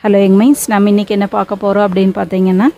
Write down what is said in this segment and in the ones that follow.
Hello எங் mines நம்ம இன்றைக்கி என்ன பார்க்க போகிறோம் அப்படின்னு பார்த்தீங்கன்னா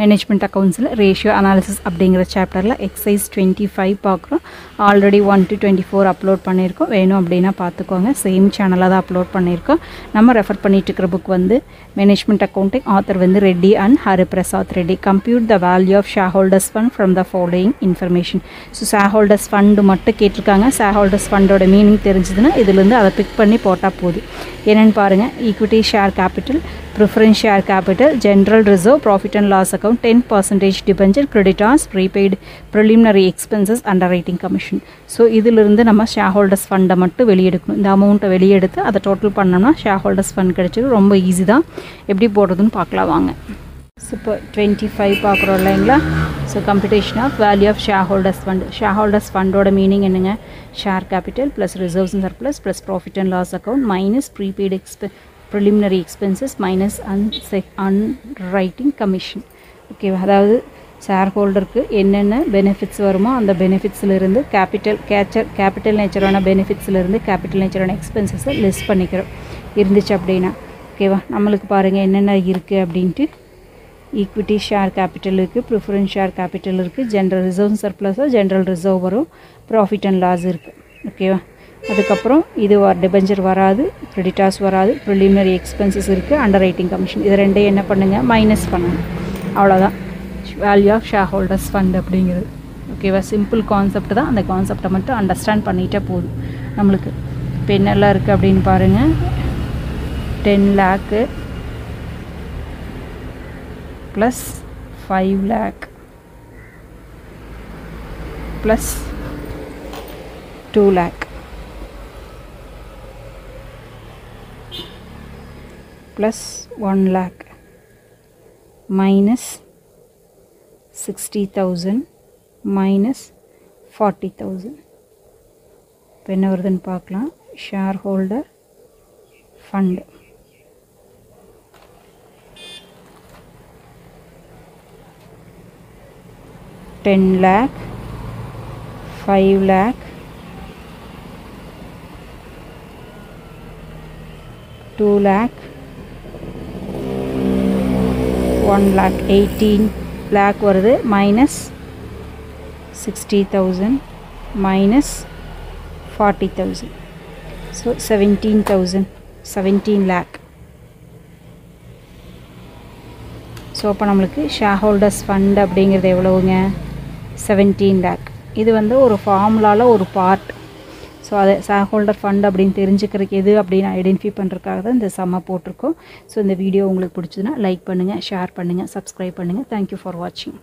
மேனேஜ்மெண்ட் அக்கௌண்ட்ஸில் ரேஷியோ அனாலிசிஸ் அப்படிங்கிற சாப்டரில் எக்ஸைஸ் டுவெண்ட்டி ஃபைவ் பார்க்குறோம். Already one to twenty four upload பண்ணியிருக்கோம். வேணும் அப்படின்னா பார்த்துக்கோங்க. சேம் சேனலாக தான் அப்லோட் பண்ணியிருக்கோம். நம்ம ரெஃபர் பண்ணிட்டு இருக்கிற புக் வந்து மேனேஜ்மெண்ட் அக்கௌண்டிங் ஆத்தர் வந்து Reddy and Hariprasad Reddy compute the value of shareholders fund from the following information so shareholders fund மட்டும் கேட்டிருக்காங்க. ஷேர் ஹோல்டர்ஸ் ஃபண்டோட மீனிங் தெரிஞ்சதுன்னா இதுலேருந்து அதை பிக் பண்ணி போட்டால் போதும். என்னென்னு பாருங்கள் equity share capital preference share capital general reserve profit and loss account ten percentage debenture creditors prepaid preliminary expenses underwriting commission so இதிலிருந்து நம்ம ஷேர் ஹோல்டர்ஸ் ஃபண்டை மட்டும் வெளியெடுக்கணும். இந்த அமௌண்ட்டை வெளியெடுத்து அதை டோட்டல் பண்ணோம்னா ஷேர் ஹோல்டர்ஸ் ஃபண்ட் கிடச்சிடும் ரொம்ப ஈஸி தான். எப்படி போடுறதுன்னு பார்க்கலாம் வாங்க. ஸோ இப்போ டுவெண்ட்டி ஃபைவ் பார்க்குறோம் இல்லைங்களா? So computation of value of share holders fund share holders ஃபண்டோட meaning என்னங்க? Share capital plus reserves and surplus plus profit and loss account minus prepaid எக்ஸ்பெ preliminary expenses minus an check an writing commission ஓகேவா அதாவது share ஹோல்டருக்கு என்னென்ன benefits வருமோ அந்த பெனிஃபிட்ஸ்லேருந்து capital catcher capital நேச்சரான பெனிஃபிட்ஸ்லேருந்து capital நேச்சரான எக்ஸ்பென்சஸை less பண்ணிக்கிறோம். இருந்துச்சு அப்படின்னா ஓகேவா நம்மளுக்கு பாருங்கள் என்னென்ன இருக்குது அப்படின்ட்டு. ஈக்விட்டி ஷேர் கேபிட்டல் இருக்குது ப்ரிஃபரன்ஸ் ஷேர் கேபிட்டல் இருக்குது ஜென்ரல் ரிசர்வ் சர்ப்ளஸாக ஜென்ரல் ரிசர்வ் வரும் ப்ராஃபிட் அண்ட் லாஸ் இருக்குது ஓகேவா அதுக்கப்புறம் இது டிபெஞ்சர் வராது கிரெடிட்டார்ஸ் வராது ப்ரிலிமினரி எக்ஸ்பென்சஸ் இருக்குது அண்டர் ரைட்டிங் கமிஷன் இது ரெண்டையும் என்ன பண்ணுங்கள் மைனஸ் பண்ணுங்கள் அவ்வளோதான் value of share holders fund அப்படிங்கிறது ஓகேவா சிம்பிள் கான்செப்ட் தான். அந்த கான்செப்டை மட்டும் அண்டர்ஸ்டாண்ட் பண்ணிட்டே போதும். நம்மளுக்கு இப்போ என்னெல்லாம் இருக்குது அப்படின்னு பாருங்கள் ten lakh plus five lakh plus two lakh plus one lakh minus sixty thousand minus forty thousand இப்போ என்ன வருதுன்னு பார்க்கலாம். Shareholder fund ten lakh five lakh two lakh one lakh eighteen lakh வருது. Minus sixty thousand minus forty thousand so seventeen thousand seventeen lakh so அப்போ நம்மளுக்கு share holders fund அப்படிங்கிறது எவ்வளவுங்க? Seventeen lakh இது வந்து ஒரு ஃபார்முலாவில் ஒரு பார்ட் ஸோ அதை ஷேர் ஹோல்டர் ஃபண்ட் அப்படின்னு தெரிஞ்சுக்கிறதுக்கு எது அப்படின்னு ஐடென்டிஃபை பண்ணுறதுக்காக தான் இந்த செம்ம போட்டிருக்கோம். ஸோ இந்த வீடியோ உங்களுக்கு பிடிச்சதுன்னா லைக் பண்ணுங்கள் ஷேர் பண்ணுங்கள் சப்ஸ்கிரைப் பண்ணுங்கள் தேங்க்யூ ஃபார் வாட்சிங்